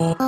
Oh.